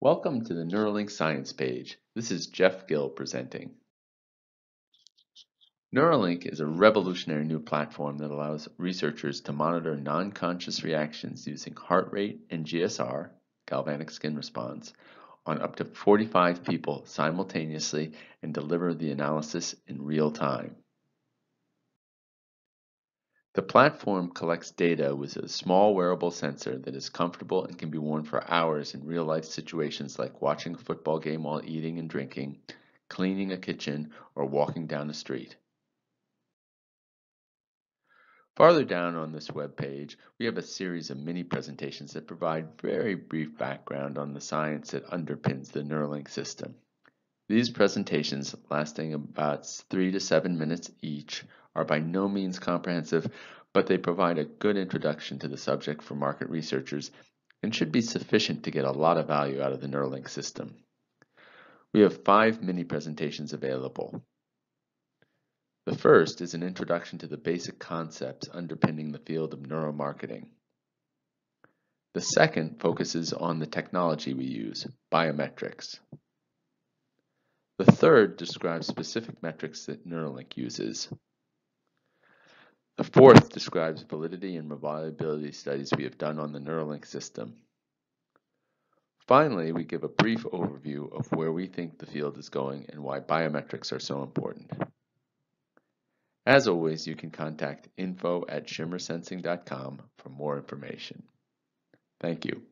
Welcome to the NeuroLynQ Science page. This is Jeff Gill presenting. NeuroLynQ is a revolutionary new platform that allows researchers to monitor non-conscious reactions using heart rate and GSR, galvanic skin response, on up to 45 people simultaneously and deliver the analysis in real time. The platform collects data with a small wearable sensor that is comfortable and can be worn for hours in real life situations like watching a football game while eating and drinking, cleaning a kitchen, or walking down the street. Farther down on this web page, we have a series of mini presentations that provide very brief background on the science that underpins the NeuroLynQ system. These presentations, lasting about three to seven minutes each, are by no means comprehensive, but they provide a good introduction to the subject for market researchers and should be sufficient to get a lot of value out of the NeuroLynQ system. We have five mini presentations available. The first is an introduction to the basic concepts underpinning the field of neuromarketing. The second focuses on the technology we use, biometrics. The third describes specific metrics that NeuroLynQ uses, the fourth describes validity and reliability studies we have done on the NeuroLynQ system. Finally, we give a brief overview of where we think the field is going and why biometrics are so important. As always, you can contact info at shimmersensing.com for more information. Thank you.